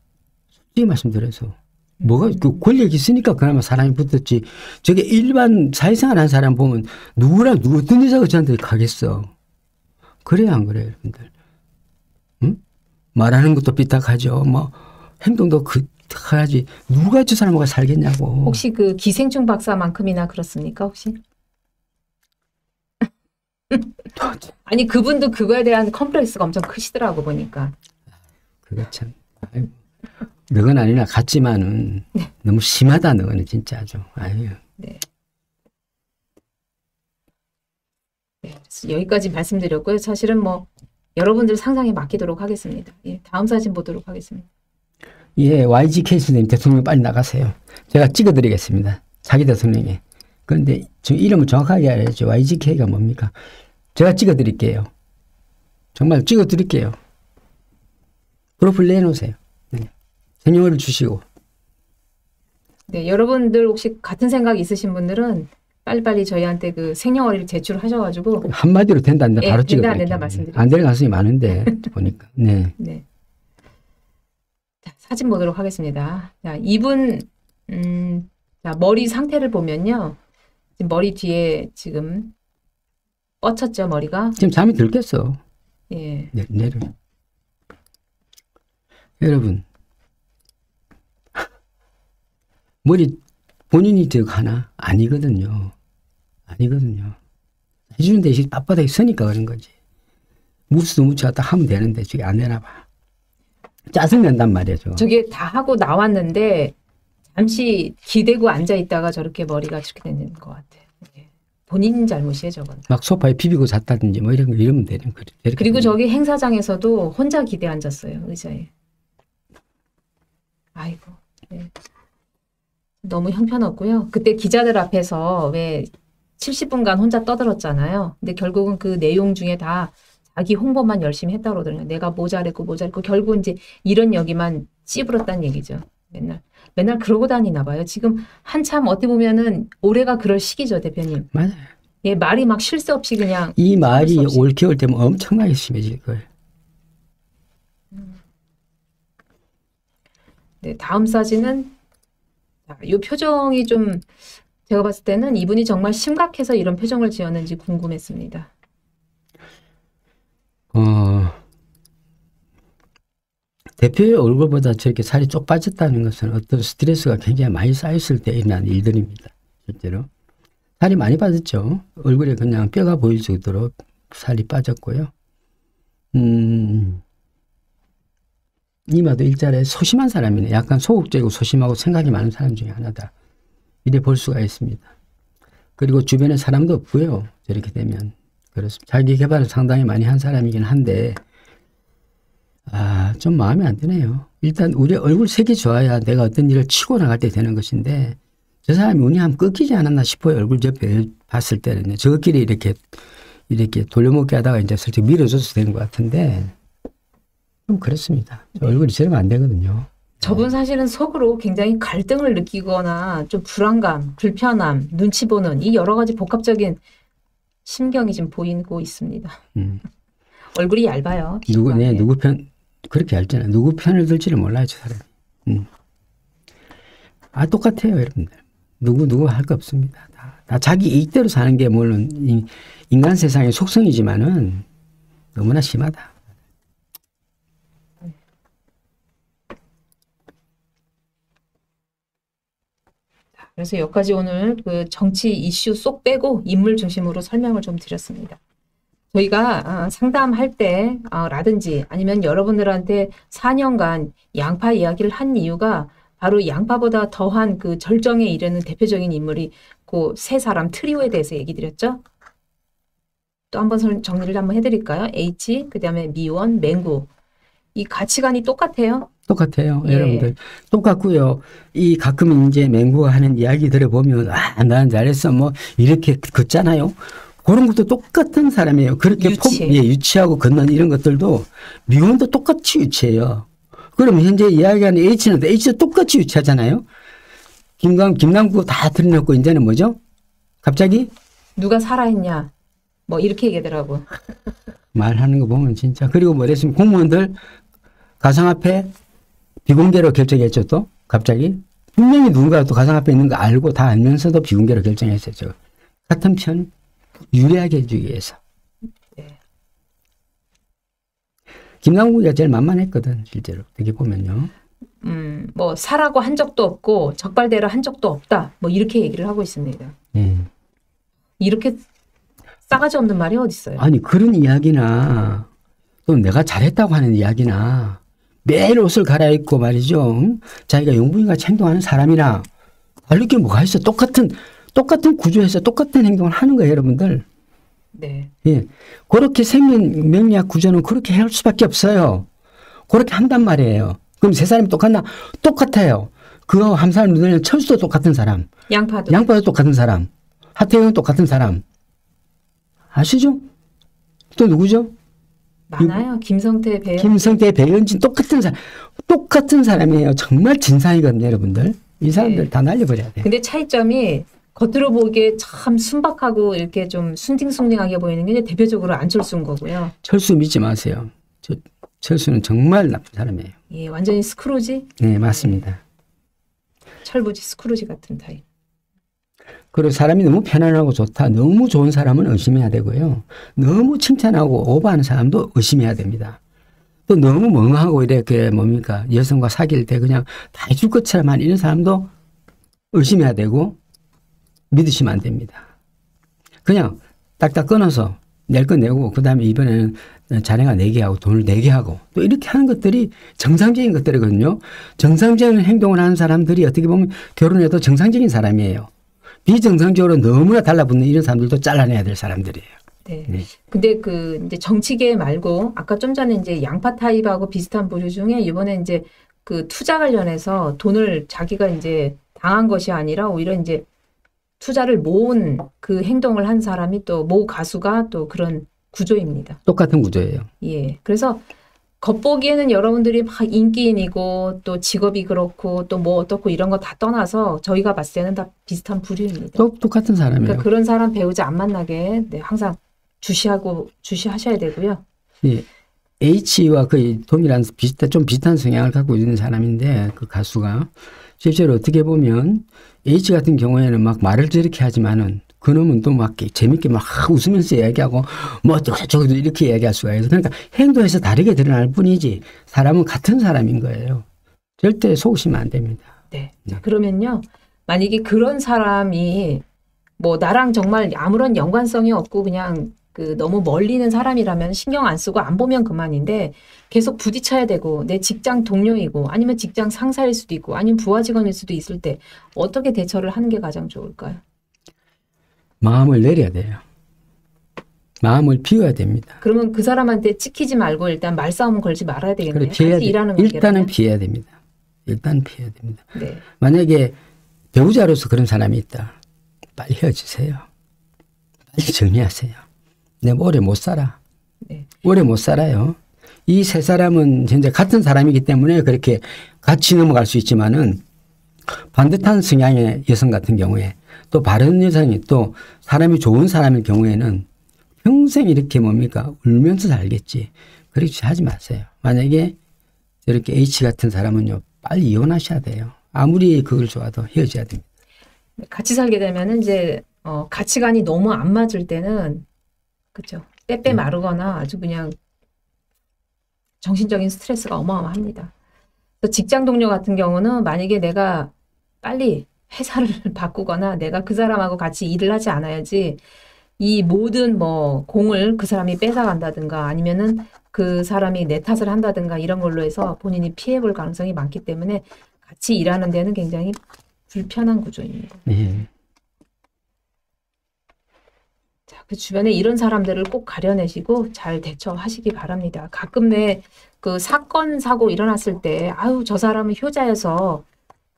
솔직히 말씀드려서 뭐가 그 권력이 있으니까 그나마 사람이 붙었지. 저게 일반 사회생활 하는 사람 보면 누구랑 누구 어떤 여자가 저한테 가겠어. 그래야 안 그래요, 여러분들. 응? 말하는 것도 삐딱하죠. 뭐 행동도 그 하지 누가 저 사람하고 살겠냐고. 혹시 그 기생충 박사만큼이나 그렇습니까, 혹시? 아니 그분도 그거에 대한 컴플렉스가 엄청 크시더라고 보니까. 그거 참. 아이고. 너건 아니나 같지만은 너무 심하다 너는 진짜 아주. 아유. 네. 네, 여기까지 말씀드렸고요. 사실은 뭐 여러분들 상상에 맡기도록 하겠습니다. 예, 다음 사진 보도록 하겠습니다. 예, YG 케이스님 대통령 빨리 나가세요. 제가 찍어드리겠습니다. 자기 대통령이. 그런데 지금 이름을 정확하게 알아야죠. YGK가 뭡니까? 제가 찍어드릴게요. 정말 찍어드릴게요. 프로필 내놓으세요. 네. 생년월일 주시고. 네, 여러분들 혹시 같은 생각 있으신 분들은 빨리빨리 저희한테 그 생년월일 제출하셔가지고 한마디로 된다 안 된다 예, 바로 된다, 찍어드릴게요. 안 된다 말씀드릴게요. 안 될 가능성이 많은데 보니까. 네. 네. 자, 사진 보도록 하겠습니다. 자, 이분 음, 자, 머리 상태를 보면요. 지금 머리 뒤에 지금 뻗쳤죠, 머리가. 지금 잠이 들겠어. 예. 내, 내려. 여러분, 머리 본인이 저 하나 아니거든요. 아니거든요. 해주는 대신 빳빳하게 서니까 그런 거지. 무스도 묻혀갖다 하면 되는데 저게 안 되나 봐. 짜증 낸단 말이야, 저. 저게 다 하고 나왔는데 잠시 기대고 앉아 있다가 저렇게 머리가 저렇게 되는 것 같아요. 예. 본인 잘못이에요, 저건. 막 소파에 비비고 잤다든지 뭐 이런 거 이러면 되는. 저렇게 그리고 저기 행사장에서도 혼자 기대 앉았어요, 의자에. 아이고. 네. 너무 형편없고요. 그때 기자들 앞에서 왜 70분간 혼자 떠들었잖아요. 근데 결국은 그 내용 중에 다 자기 홍보만 열심히 했다고 그러더라고요. 내가 뭐 잘했고 결국 이제 이런 여기만 찌부렸다는 얘기죠. 맨날. 맨날 그러고 다니나 봐요. 지금 한참 어떻게 보면은 올해가 그럴 시기죠, 대표님. 맞아요. 예, 말이 막 쉴 새 없이 그냥 이 말이 수 없이. 올 겨울 되면 엄청나게 심해질 거예요. 네, 다음 사진은 자, 이 표정이 좀 제가 봤을 때는 이분이 정말 심각해서 이런 표정을 지었는지 궁금했습니다. 어, 대표의 얼굴보다 저렇게 살이 쪽 빠졌다는 것은 어떤 스트레스가 굉장히 많이 쌓였을 때 일어난 일들입니다. 실제로. 살이 많이 빠졌죠. 얼굴에 그냥 뼈가 보일 정도로 살이 빠졌고요. 음, 이마도 일자리에 소심한 사람이네. 약간 소극적이고 소심하고 생각이 많은 사람 중에 하나다. 이래 볼 수가 있습니다. 그리고 주변에 사람도 없고요. 저렇게 되면. 그렇습니다. 자기 개발을 상당히 많이 한 사람이긴 한데, 아, 좀 마음에 안 드네요. 일단 우리 얼굴 색이 좋아야 내가 어떤 일을 치고 나갈 때 되는 것인데, 저 사람이 운이 한번 꺾이지 않았나 싶어요. 얼굴 옆에 봤을 때는요. 저끼리 이렇게, 이렇게 돌려먹기 하다가 이제 슬쩍 밀어줘서 되는 것 같은데, 좀 그렇습니다. 저 얼굴이 저러면 안 되거든요. 저분 사실은 속으로 굉장히 갈등을 느끼거나 좀 불안감, 불편함, 눈치 보는 이 여러 가지 복합적인 심경이 지금 보이고 있습니다. 음. 얼굴이 얇아요. 누구. 네, 예. 누구 편, 그렇게 알잖아. 누구 편을 들지를 몰라요, 저 사람이. 음. 아, 똑같아요, 여러분들. 누구, 누구 할 거 없습니다. 다, 다 자기 이익대로 사는 게 물론 이, 인간 세상의 속성이지만은 너무나 심하다. 그래서 여기까지 오늘 그 정치 이슈 쏙 빼고 인물 중심으로 설명을 좀 드렸습니다. 저희가 어, 상담할 때 어, 라든지 아니면 여러분들한테 4년간 양파 이야기를 한 이유가 바로 양파보다 더한 그 절정에 이르는 대표적인 인물이 그 세 사람 트리오에 대해서 얘기 드렸죠. 또 한번 설- 정리를 한번 해드릴까요? H, 그 다음에 미원, 맹구. 이 가치관이 똑같아요. 똑같아요, 예. 여러분들. 똑같고요. 이 가끔 이제 맹구가 하는 이야기 들어보면 아, 난 잘했어. 뭐 이렇게 걷잖아요. 그런 것도 똑같은 사람이에요. 그렇게 유치. 폭, 예, 유치하고 걷는 이런 것들도 미혼도 똑같이 유치해요. 그럼 현재 이야기하는 H는 H도 똑같이 유치하잖아요. 김강, 김남구 다 들여놓고 이제는 뭐죠? 갑자기 누가 살아있냐. 뭐 이렇게 얘기하더라고. 말하는 거 보면 진짜. 그리고 뭐랬으면 공무원들 가상화폐 비공개로 결정했죠 또 갑자기. 분명히 누군가 또 가상화폐 있는 거 알고 다 알면서도 비공개로 결정했었죠. 같은 편 유리하게 해주기 위해서. 네. 김남국이가 제일 만만했거든 실제로 어떻게 보면요. 음, 뭐 사라고 한 적도 없고 적발대라 한 적도 없다. 뭐 이렇게 얘기를 하고 있습니다. 예. 이렇게 싸가지 없는 말이 어디 있어요? 아니 그런 이야기나 또 내가 잘했다고 하는 이야기나 매일 옷을 갈아입고 말이죠. 응? 자기가 용부인같이 행동하는 사람이나 다를 게 뭐가 있어. 똑같은 똑같은 구조에서 똑같은 행동을 하는 거예요, 여러분들. 네. 예. 그렇게 생명 명리학 구조는 그렇게 할 수밖에 없어요. 그렇게 한단 말이에요. 그럼 세 사람이 똑같나? 똑같아요. 그거 한 사람 눈에는 철수도 똑같은 사람, 양파도 양파도 똑같은 사람, 하태영은 똑같은 사람. 아시죠? 또 누구죠? 많아요. 김성태 배 김성태, 배현진 똑같은 사람, 똑같은 사람이에요. 정말 진상이거든요, 여러분들. 이 사람들 네. 다 날려버려야 돼. 근데 차이점이 겉으로 보기에 참 순박하고 이렇게 좀 순딩순딩하게 보이는 게 대표적으로 안철수인 거고요. 철수 믿지 마세요. 저, 철수는 정말 나쁜 사람이에요. 예, 완전히 스크루지, 네, 맞습니다. 철부지 스크루지 같은 타입. 그리고 사람이 너무 편안하고 좋다. 너무 좋은 사람은 의심해야 되고요. 너무 칭찬하고 오버하는 사람도 의심해야 됩니다. 또 너무 멍하고 이렇게 뭡니까 여성과 사귈 때 그냥 다 해줄 것처럼 하는 이런 사람도 의심해야 되고 믿으시면 안 됩니다. 그냥 딱딱 끊어서 낼거 내고 그 다음에 이번에는 자네가 내게 하고 돈을 내게 하고 또 이렇게 하는 것들이 정상적인 것들이거든요. 정상적인 행동을 하는 사람들이 어떻게 보면 결혼해도 정상적인 사람이에요. 비정상적으로 너무나 달라붙는 이런 사람들도 잘라내야 될 사람들이에요. 네. 네. 근데 그 이제 정치계 말고 아까 좀 전에 이제 양파 타입하고 비슷한 부류 중에 이번에 이제 그 투자 관련해서 돈을 자기가 이제 당한 것이 아니라 오히려 이제 투자를 모은 그 행동을 한 사람이 또 모 가수가 또 그런 구조입니다. 똑같은 구조예요. 예. 그래서 겉보기에는 여러분들이 막 인기인이고 또 직업이 그렇고 또 뭐 어떻고 이런 거 다 떠나서 저희가 봤을 때는 다 비슷한 부류입니다. 또 똑같은 사람이에요. 그러니까 그런 사람 배우자 안 만나게 네, 항상 주시하고 주시하셔야 되고요. 예. H와 거의 동일한 비슷한 좀 비슷한 성향을 갖고 있는 사람인데 그 가수가 실제로 어떻게 보면 H 같은 경우에는 막 말을 저렇게 하지만은 그놈은 또 막 재밌게 막 웃으면서 이야기하고 뭐 어쩌고 저쩌고 이렇게 이야기할 수가 있어요. 그러니까 행동에서 다르게 드러날 뿐이지 사람은 같은 사람인 거예요. 절대 속으시면 안 됩니다. 네. 자, 그러면요. 만약에 그런 사람이 뭐 나랑 정말 아무런 연관성이 없고 그냥 그 너무 멀리 있는 사람이라면 신경 안 쓰고 안 보면 그만인데 계속 부딪혀야 되고 내 직장 동료이고 아니면 직장 상사일 수도 있고 아니면 부하 직원일 수도 있을 때 어떻게 대처를 하는 게 가장 좋을까요? 마음을 내려야 돼요. 마음을 비워야 됩니다. 그러면 그 사람한테 찍히지 말고 일단 말싸움 걸지 말아야 되겠네요. 그래 피해야. 일하는 일단은. 피해야 됩니다. 일단 피해야 됩니다. 네. 만약에 배우자로서 그런 사람이 있다. 빨리 헤어지세요. 빨리 정리하세요. 내가 오래 못 살아. 네. 오래 못 살아요. 이 세 사람은 현재 같은 사람이기 때문에 그렇게 같이 넘어갈 수 있지만은 반듯한 성향의 여성 같은 경우에 또 바른 여성이 또 사람이 좋은 사람일 경우에는 평생 이렇게 뭡니까 울면서 살겠지. 그렇게 하지 마세요. 만약에 저렇게 H 같은 사람은요 빨리 이혼하셔야 돼요. 아무리 그걸 좋아도 헤어져야 됩니다. 같이 살게 되면은 이제 어, 가치관이 너무 안 맞을 때는 그죠 빼빼 네. 마르거나 아주 그냥 정신적인 스트레스가 어마어마합니다. 직장 동료 같은 경우는 만약에 내가 빨리 회사를 바꾸거나 내가 그 사람하고 같이 일을 하지 않아야지 이 모든 뭐 공을 그 사람이 뺏어간다든가 아니면은 그 사람이 내 탓을 한다든가 이런 걸로 해서 본인이 피해 볼 가능성이 많기 때문에 같이 일하는 데는 굉장히 불편한 구조입니다. 예. 자, 그 주변에 이런 사람들을 꼭 가려내시고 잘 대처하시기 바랍니다. 가끔 왜그 사건 사고 일어났을 때 아유 저 사람은 효자여서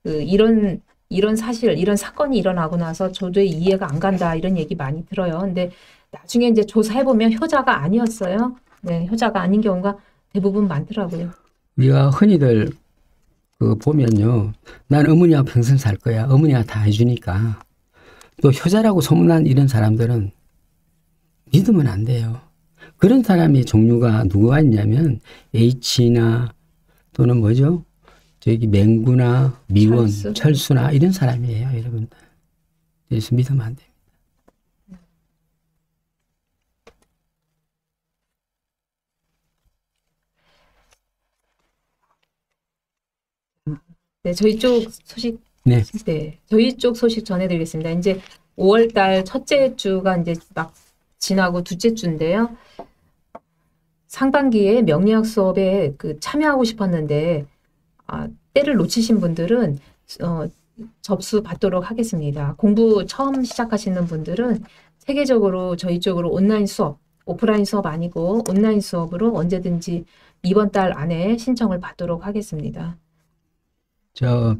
그 이런 이런 사실 이런 사건이 일어나고 나서 저도의 이해가 안 간다 이런 얘기 많이 들어요. 근데 나중에 이제 조사해 보면 효자가 아니었어요. 네, 효자가 아닌 경우가 대부분 많더라고요. 우리가 흔히들 그 보면요. 난 어머니와 평생 살 거야. 어머니가 다 해주니까. 또 효자라고 소문난 이런 사람들은 믿으면 안 돼요. 그런 사람의 종류가 누구가 있냐면 H나 또는 뭐죠? 저기 맹구나 미원, 철수. 나 이런 사람이에요, 여러분들. 그래서 믿으면 안 돼요. 네, 저희 쪽 소식 네. 네, 저희 쪽 소식 전해드리겠습니다. 이제 5월 달 첫째 주가 이제 막 지나고 둘째 주인데요. 상반기에 명리학 수업에 그 참여하고 싶었는데 아, 때를 놓치신 분들은 어, 접수 받도록 하겠습니다. 공부 처음 시작하시는 분들은 세계적으로 저희 쪽으로 온라인 수업, 오프라인 수업 아니고 온라인 수업으로 언제든지 이번 달 안에 신청을 받도록 하겠습니다. 저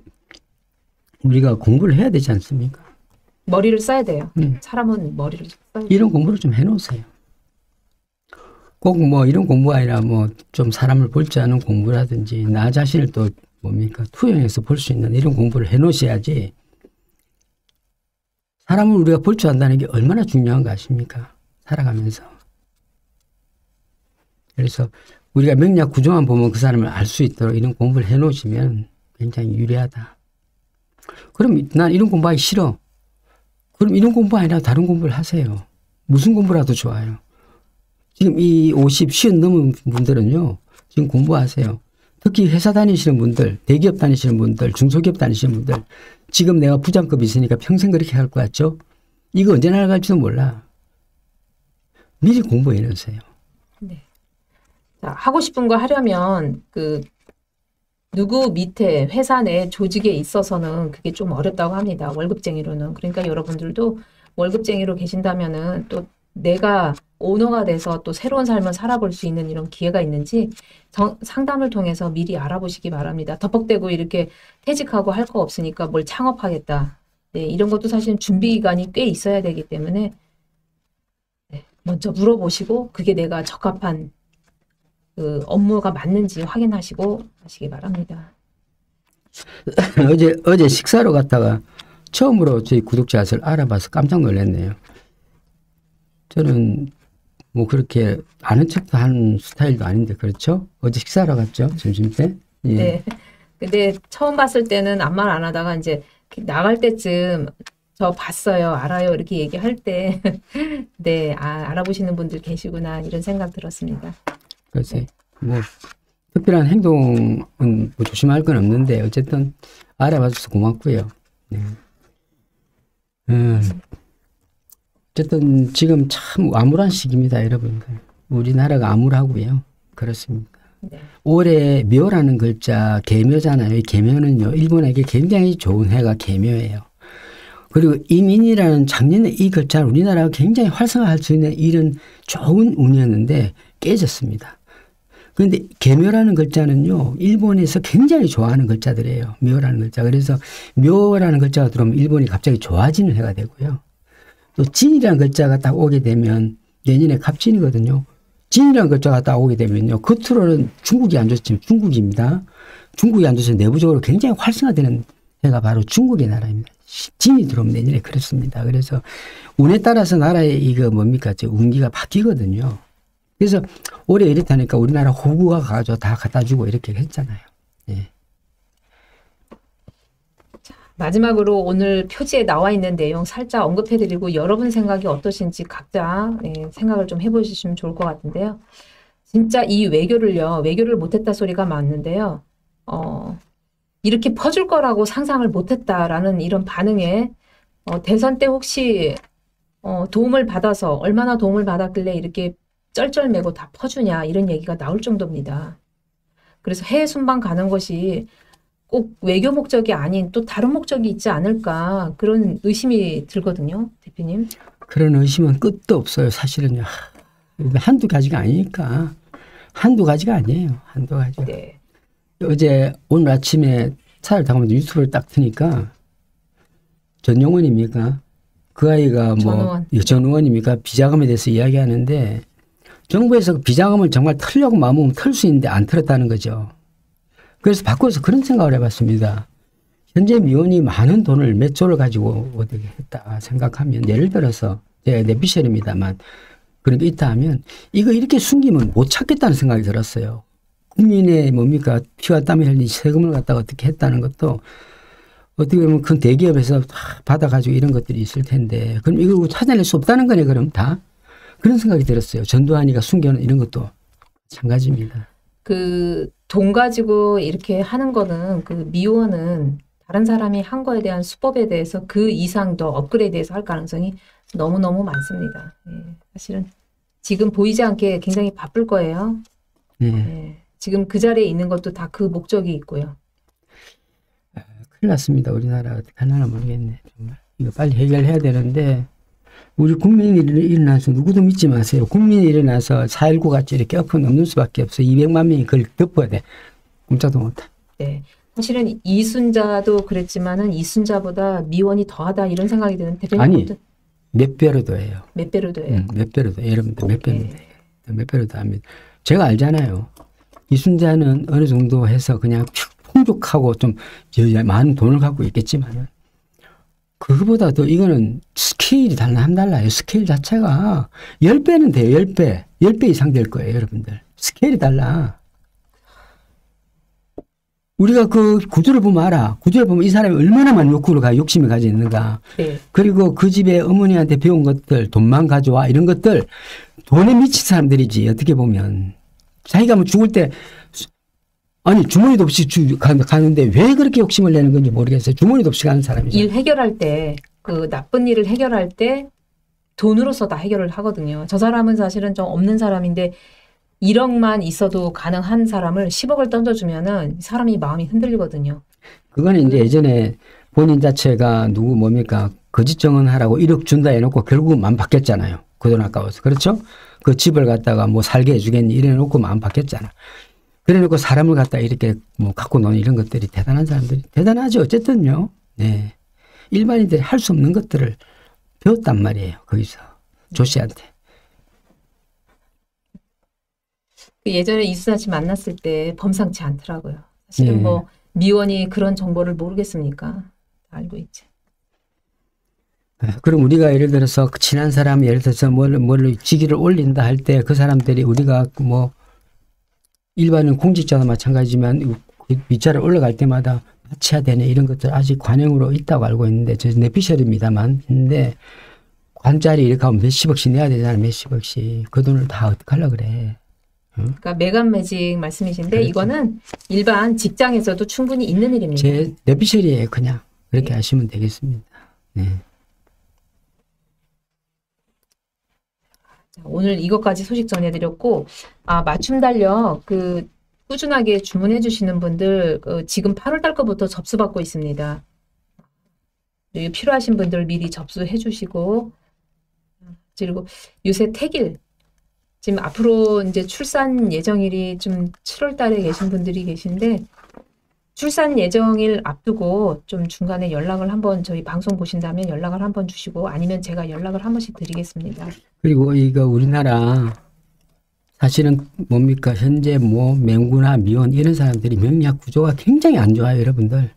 우리가 공부를 해야 되지 않습니까? 머리를 써야 돼요. 음. 사람은 머리를 써야 돼요. 이런 공부를 좀 해놓으세요. 꼭 뭐 이런 공부가 아니라 뭐 좀 사람을 볼 줄 아는 공부라든지 나 자신을 또 뭡니까 투영해서 볼 수 있는 이런 공부를 해놓으셔야지 사람을 우리가 볼 줄 안다는 게 얼마나 중요한 거 아십니까? 살아가면서. 그래서 우리가 명략 구조만 보면 그 사람을 알 수 있도록 이런 공부를 해놓으시면 굉장히 유리하다. 그럼 난 이런 공부하기 싫어. 그럼 이런 공부 아니라 다른 공부를 하세요. 무슨 공부라도 좋아요. 지금 이 50, 50 넘은 분들은요, 지금 공부하세요. 특히 회사 다니시는 분들, 대기업 다니시는 분들, 중소기업 다니시는 분들, 지금 내가 부장급 있으니까 평생 그렇게 할 것 같죠? 이거 언제 날아갈지도 몰라. 미리 공부해 놓으세요. 자, 하고 싶은 거 하려면 그 누구 밑에 회사 내 조직에 있어서는 그게 좀 어렵다고 합니다. 월급쟁이로는. 그러니까 여러분들도 월급쟁이로 계신다면은 또 내가 오너가 돼서 또 새로운 삶을 살아볼 수 있는 이런 기회가 있는지 정- 상담을 통해서 미리 알아보시기 바랍니다. 덕벅대고 이렇게 퇴직하고 할 거 없으니까 뭘 창업하겠다. 네, 이런 것도 사실 준비 기간이 꽤 있어야 되기 때문에 네, 먼저 물어보시고 그게 내가 적합한 그 업무가 맞는지 확인하시고 하시기 바랍니다. 어제, 어제 식사로 갔다가 처음으로 저희 구독자 수를 알아봐서 깜짝 놀랐네요. 저는 뭐 그렇게 아는 척도 하는 스타일도 아닌데 그렇죠? 어제 식사하러 갔죠? 점심 때? 예. 네. 근데 처음 봤을 때는 아무 말 안 하다가 이제 나갈 때쯤 저 봤어요, 알아요 이렇게 얘기할 때 네, 아, 알아보시는 분들 계시구나 이런 생각 들었습니다. 그래서 뭐 특별한 행동은 뭐 조심할 건 없는데 어쨌든 알아봐줘서 고맙고요. 네. 음, 어쨌든 지금 참 암울한 시기입니다, 여러분들. 우리나라가 암울하고요. 그렇습니다. 네. 올해 묘라는 글자 개묘잖아요. 이 개묘는요 일본에게 굉장히 좋은 해가 개묘예요. 그리고 이민이라는 작년에 이 글자를 우리나라가 굉장히 활성화할 수 있는 이런 좋은 운이었는데 깨졌습니다. 그런데 개묘라는 글자는요 일본에서 굉장히 좋아하는 글자들이에요. 묘라는 글자. 그래서 묘라는 글자가 들어오면 일본이 갑자기 좋아지는 해가 되고요. 또 진이라는 글자가 딱 오게 되면 내년에 갑진이거든요. 진이라는 글자가 딱 오게 되면요. 겉으로는 중국이 안 좋지만 중국입니다. 중국이 안 좋아서 내부적으로 굉장히 활성화되는 해가 바로 중국의 나라입니다. 진이 들어오면 내년에 그렇습니다. 그래서 운에 따라서 나라의 이거 뭡니까? 저 운기가 바뀌거든요. 그래서 올해 이렇다니까 우리나라 호구가 가서 다 갖다 주고 이렇게 했잖아요. 예. 마지막으로 오늘 표지에 나와 있는 내용 살짝 언급해드리고 여러분 생각이 어떠신지 각자 네, 생각을 좀 해보시면 좋을 것 같은데요. 진짜 이 외교를요, 외교를 못했다 소리가 많은데요. 어, 이렇게 퍼줄 거라고 상상을 못했다라는 이런 반응에 어, 대선 때 혹시 어, 도움을 받아서 얼마나 도움을 받았길래 이렇게 쩔쩔매고 다 퍼주냐 이런 얘기가 나올 정도입니다. 그래서 해외 순방 가는 것이 꼭 외교 목적이 아닌 또 다른 목적이 있지 않을까 그런 의심이 들거든요, 대표님. 그런 의심은 끝도 없어요. 사실은요. 한두 가지가 아니니까 한두 가지가 아니에요. 한두 가지. 네. 어제 오늘 아침에 차를 타면서 유튜브를 딱 트니까 전용원입니까? 그 아이가 뭐 전우원. 예? 비자금에 대해서 이야기하는데 정부에서 그 비자금을 정말 털려고 마음먹으면 털수 있는데 안 털었다는 거죠. 그래서 바꿔서 그런 생각을 해봤습니다. 현재 미원이 많은 돈을 몇 조를 가지고 어떻게 했다 생각하면 예를 들어서 제 내비셜입니다만 그런 게 있다 하면 이거 이렇게 숨기면 못 찾겠다는 생각이 들었어요. 국민의 뭡니까 피와 땀을 흘린 세금을 갖다가 어떻게 했다는 것도 어떻게 보면 큰 대기업에서 다 받아가지고 이런 것들이 있을 텐데 그럼 이걸 찾아낼 수 없다는 거네 그럼 다 그런 생각이 들었어요. 전두환이가 숨겨놓은 이런 것도 마찬가지입니다. 그 돈 가지고 이렇게 하는 거는 그 미호는 다른 사람이 한 거에 대한 수법에 대해서 그 이상 더 업그레이드해서 할 가능성이 너무너무 많습니다. 예, 사실은 지금 보이지 않게 굉장히 바쁠 거예요. 예. 예, 지금 그 자리에 있는 것도 다 그 목적이 있고요. 큰일 났습니다. 우리나라 하나 모르겠네. 정말 이거 빨리 해결해야 되는데 우리 국민이 일- 일어나서 누구도 믿지 마세요. 국민이 일어나서 4.19 같이 이렇게 엎은 없는 수밖에 없어. 200만 명이 그걸 덮어야 돼. 꼼짝도 못해. 네. 사실은 이순자도 그랬지만은 이순자보다 미원이 더하다 이런 생각이 드는 대표님 아니, 몇 배로도 해요. 몇 배로도 해요. 음, 몇 배로도 해요. 여러분들 몇 배로도 예. 해요. 몇 배로도 합니다. 제가 알잖아요. 이순자는 어느 정도 해서 그냥 풍족하고 좀 저- 많은 돈을 갖고 있겠지만은 그거보다 더 이거는 스케일이 달라 한 달라요. 스케일 자체가 10배는 돼요. 10배. 10배 이상 될 거예요, 여러분들. 스케일이 달라. 우리가 그 구조를 보면 알아. 구조를 보면 이 사람이 얼마나 많은 욕구를 가, 욕심을 가지고 있는가. 네. 그리고 그 집에 어머니한테 배운 것들, 돈만 가져와, 이런 것들, 돈에 미친 사람들이지, 어떻게 보면. 자기가 뭐 죽을 때, 수- 아니, 주머니도 없이 주, 가, 가는데 왜 그렇게 욕심을 내는 건지 모르겠어요. 주머니도 없이 가는 사람이죠. 일 해결할 때 그 나쁜 일을 해결할 때 돈으로서 다 해결을 하거든요. 저 사람은 사실은 좀 없는 사람인데 1억만 있어도 가능한 사람을 10억을 던져주면은 사람이 마음이 흔들리거든요. 그거는 이제 예전에 본인 자체가 누구 뭡니까 거짓 정언하라고 1억 준다 해놓고 결국은 마음 바뀌었잖아요. 그 돈 아까워서 그렇죠? 그 집을 갖다가 뭐 살게 해주겠니 이래놓고 마음 바뀌었잖아. 그래놓고 사람을 갖다 이렇게 뭐 갖고 노는 이런 것들이 대단한 사람들이 대단하죠. 어쨌든요. 네. 일반인들이 할 수 없는 것들을 배웠단 말이에요. 거기서 조 씨한테. 그 예전에 이순자 씨 만났을 때 범상치 않더라고요. 사실은 예. 뭐 미원이 그런 정보를 모르겠습니까? 알고 있지. 그럼 우리가 예를 들어서 그 친한 사람 예를 들어서 뭘, 뭘 직위를 올린다 할 때 그 사람들이 우리가 뭐 일반인 공직자도 마찬가지지만 그 위자를 올라갈 때마다 바쳐야 되네 이런 것들 아직 관행으로 있다고 알고 있는데 저 내피셜입니다만. 근데 관자리 이렇게 하면 몇십억씩 내야 되잖아 몇십억씩. 그 돈을 다 어떡하려 그래? 그러니까 매간 매직 말씀이신데 그렇죠. 이거는 일반 직장에서도 충분히 있는 일입니다. 제 내피셜이에요 그냥. 그렇게 하시면 되겠습니다. 네. 오늘 이것까지 소식 전해드렸고, 아, 맞춤 달력, 그, 꾸준하게 주문해 주시는 분들, 그 지금 8월 달 거부터 접수받고 있습니다. 네, 필요하신 분들 미리 접수해 주시고, 그리고 요새 택일, 지금 앞으로 이제 출산 예정일이 좀 7월 달에 계신 분들이 계신데, 출산 예정일 앞두고 좀 중간에 연락을 한번 저희 방송 보신다면 연락을 한번 주시고 아니면 제가 연락을 한 번씩 드리겠습니다. 그리고 이거 우리나라 사실은 뭡니까? 현재 뭐 맹구나 미혼 이런 사람들이 명리학 구조가 굉장히 안 좋아요 여러분들.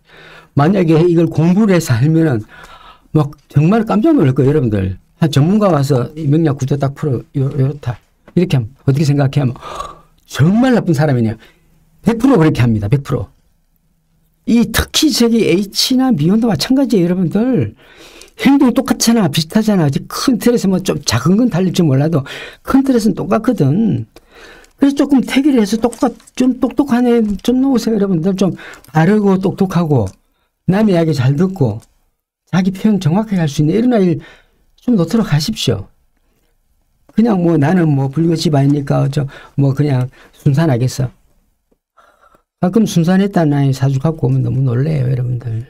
만약에 이걸 공부를 해서 알면은 막 정말 깜짝 놀랄 거예요 여러분들. 한 전문가 와서 이 명리학 구조 딱 풀어 요, 요렇다. 이렇게 하면 어떻게 생각해? 하면 정말 나쁜 사람이냐. 100% 그렇게 합니다 100%. 이 특히 저기 H나 미혼도 마찬가지예요 여러분들 행동 똑같잖아. 비슷하잖아. 큰 틀에서 뭐 좀 작은 건 달릴지 몰라도 큰 틀에서는 똑같거든. 그래서 조금 태기를 해서 똑똑, 좀 똑똑한 애 좀 놓으세요, 여러분들. 좀 바르고 똑똑하고, 남 이야기 잘 듣고, 자기 표현 정확하게 할 수 있는 이런 아이를 좀 놓도록 하십시오. 그냥 뭐 나는 뭐 불교 집안이니까 저 뭐 그냥 순산하겠어. 가끔 순산했다는 아이 사주 갖고 오면 너무 놀래요, 여러분들.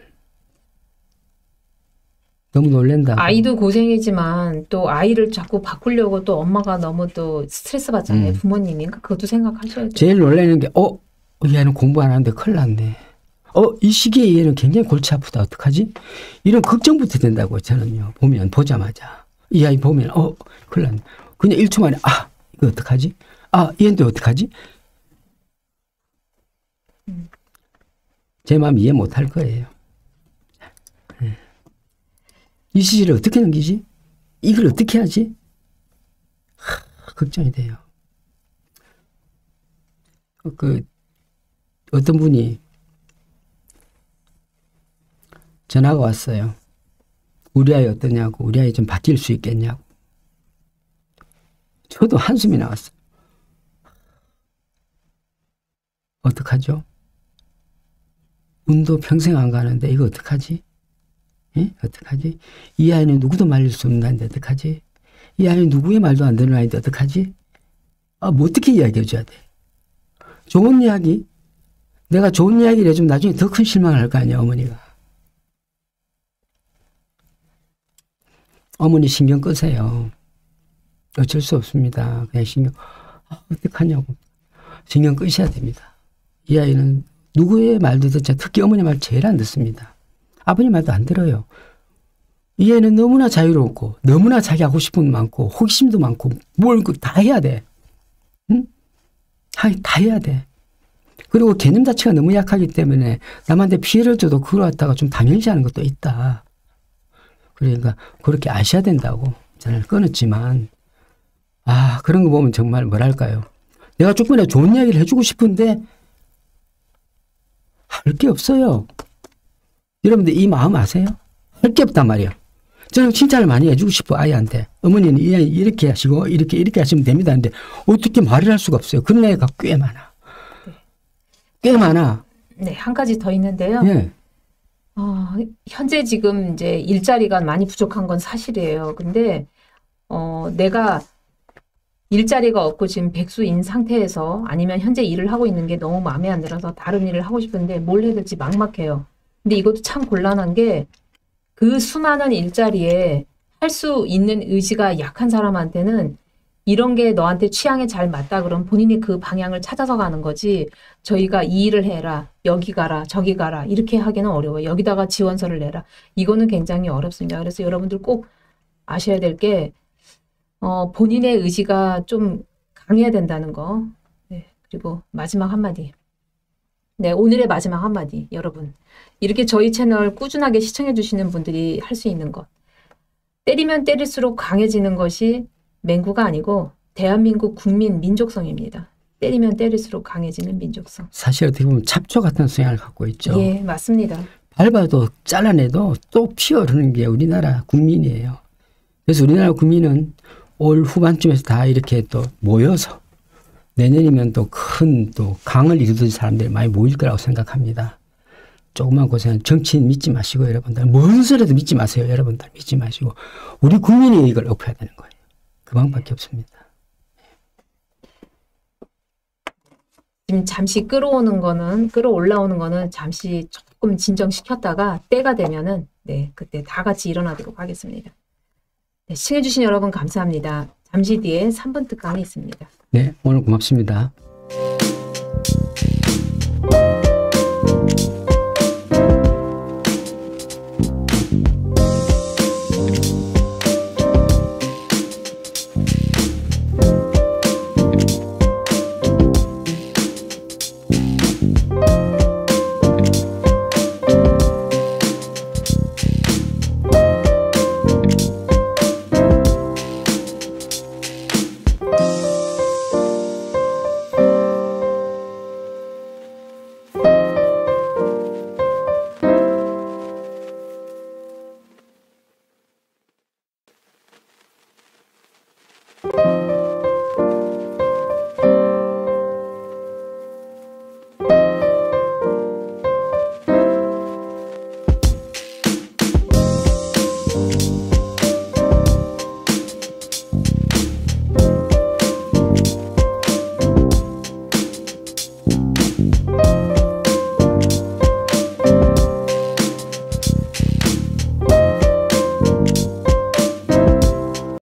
너무 놀랜다. 아이도 고생이지만 또 아이를 자꾸 바꾸려고 또 엄마가 너무 또 스트레스 받잖아요. 음. 부모님이. 그러니까 그것도 생각하셔야 돼요. 제일 놀라는 게, 어, 얘는 공부 안 하는데 큰일 났네. 어, 이 시기에 얘는 굉장히 골치 아프다. 어떡하지? 이런 걱정부터 된다고 저는요. 보면, 보자마자. 이 아이 보면, 어, 큰일 났네. 그냥 1초 만에, 아, 이거 어떡하지? 아, 얘는 또 어떡하지? 제 마음 이해 못할 거예요. 예. 이 시기를 어떻게 넘기지? 이걸 어떻게 하지? 하, 걱정이 돼요. 그 어떤 분이 전화가 왔어요. 우리 아이 어떠냐고, 우리 아이 좀 바뀔 수 있겠냐고. 저도 한숨이 나왔어요. 어떡하죠? 운도 평생 안 가는데 이거 어떡하지? 예? 어떡하지? 이 아이는 누구도 말릴 수 없는 아이인데 어떡하지? 이 아이는 누구의 말도 안 듣는 아이인데 어떡하지? 아, 뭐 어떻게 이야기해 줘야 돼? 좋은 이야기? 내가 좋은 이야기를 해주면 나중에 더 큰 실망을 할 거 아니야, 어머니가. 어머니 신경 끄세요. 어쩔 수 없습니다. 그냥 신경, 아, 어떡하냐고. 신경 끄셔야 됩니다. 이 아이는 누구의 말도 듣지, 않- 특히 어머니 말 제일 안 듣습니다. 아버님 말도 안 들어요. 이 애는 너무나 자유롭고, 너무나 자기 하고 싶은 거 많고, 호기심도 많고, 뭘그다 해야 돼. 응? 다, 다 해야 돼. 그리고 개념 자체가 너무 약하기 때문에 남한테 피해를 줘도 그걸 갖다가 좀 당연시하는 것도 있다. 그러니까 그렇게 아셔야 된다고 저는 끊었지만 아 그런 거 보면 정말 뭐랄까요. 내가 조금이라도 좋은 이야기를 해주고 싶은데 할 게 없어요. 여러분들 이 마음 아세요? 할 게 없단 말이에요. 저는 칭찬을 많이 해주고 싶어 아이한테 어머니는 이 아이 이렇게 하시고 이렇게 이렇게 하시면 됩니다. 근데 어떻게 말을 할 수가 없어요. 그런 애가 꽤 많아. 꽤 많아. 네, 한 가지 더 있는데요. 예. 어, 현재 지금 이제 일자리가 많이 부족한 건 사실이에요. 근데 어, 내가 일자리가 없고 지금 백수인 상태에서 아니면 현재 일을 하고 있는 게 너무 마음에 안 들어서 다른 일을 하고 싶은데 뭘 해야 될지 막막해요. 근데 이것도 참 곤란한 게 그 수많은 일자리에 할 수 있는 의지가 약한 사람한테는 이런 게 너한테 취향에 잘 맞다 그러면 본인이 그 방향을 찾아서 가는 거지 저희가 이 일을 해라 여기 가라 저기 가라 이렇게 하기는 어려워요. 여기다가 지원서를 내라 이거는 굉장히 어렵습니다. 그래서 여러분들 꼭 아셔야 될게 어, 본인의 의지가 좀 강해야 된다는 거. 네, 그리고 마지막 한마디. 네, 오늘의 마지막 한마디, 여러분. 이렇게 저희 채널 꾸준하게 시청해 주시는 분들이 할 수 있는 것. 때리면 때릴수록 강해지는 것이 맹구가 아니고 대한민국 국민 민족성입니다. 때리면 때릴수록 강해지는 민족성. 사실 어떻게 보면 잡초 같은 성향을 갖고 있죠. 예, 맞습니다. 밟아도 잘라내도 또 피어오르는 게 우리나라 국민이에요. 그래서 우리나라 국민은 올 후반쯤에서 다 이렇게 또 모여서 내년이면 또 큰또 강을 이루던 사람들이 많이 모일 거라고 생각합니다. 조금만 고생 정치인 믿지 마시고 여러분들 뭔 소리도 믿지 마세요. 여러분들 믿지 마시고 우리 국민이 이걸 엎어야 되는 거예요. 그 방법밖에 없습니다. 지금 잠시 끌어오는 거는 끌어올라오는 거는 잠시 조금 진정시켰다가 때가 되면은 네 그때 다 같이 일어나도록 하겠습니다. 네, 시청해주신 여러분 감사합니다. 잠시 뒤에 3분 특강이 있습니다. 네, 오늘 고맙습니다.